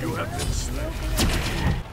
You have been slain.